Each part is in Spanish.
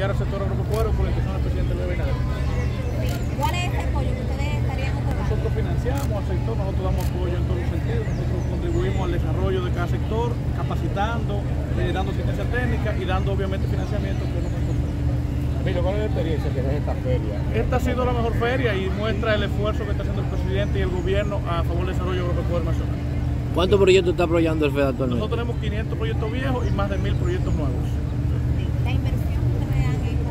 apoyar al sector agropecuario por la intención del presidente Luis Abinader. ¿Cuál es ese apoyo que ustedes estarían otorgando? Nosotros financiamos al sector, nosotros damos apoyo en todos los sentidos, nosotros contribuimos al desarrollo de cada sector, capacitando, eh, dando asistencia técnica y dando obviamente financiamiento, que es importante. Emilio, ¿cuál es la experiencia que da esta feria? Esta ha sido la mejor feria y muestra el esfuerzo que está haciendo el presidente y el gobierno a favor del desarrollo agropecuario nacional. ¿Cuántos proyectos está apoyando el FED actualmente? Nosotros tenemos 500 proyectos viejos y más de 1000 proyectos nuevos. La inversión que ustedes han hecho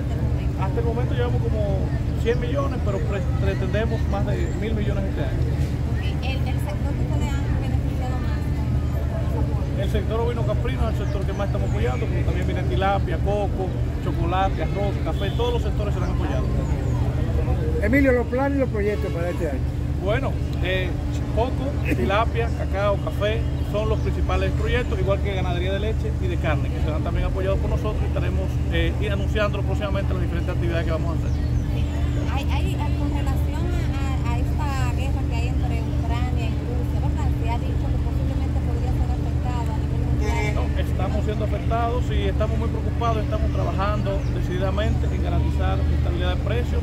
hasta el momento. Llevamos como 100 millones, pero pre- pretendemos más de 1000 millones este año. El, el sector que ustedes han beneficiado más. El sector ovino caprino es el sector que más estamos apoyando, como también viene tilapia, coco, chocolate, arroz, café, todos los sectores serán apoyados. Emilio, los planes y los proyectos para este año. Bueno, eh, coco, tilapia, cacao, café son los principales proyectos, igual que ganadería de leche y de carne, que serán también apoyados por nosotros y estaremos eh, ir anunciando próximamente las diferentes actividades que vamos a hacer. Hay, hay, con relación a, esta guerra que hay entre Ucrania y Rusia, ¿verdad? Se ha dicho que posiblemente podría ser afectado a nivel mundial. No, estamos siendo afectados y estamos muy preocupados, estamos trabajando decididamente en garantizar estabilidad de precios.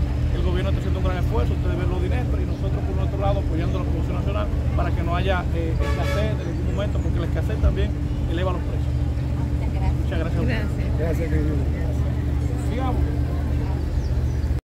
Gobierno está haciendo un gran esfuerzo, ustedes ven los dineros y nosotros por nuestro lado apoyando la producción nacional para que no haya eh, escasez en ningún momento, porque la escasez también eleva los precios. Muchas gracias. Muchas gracias. a ustedes. Gracias, Emilio. Sigamos.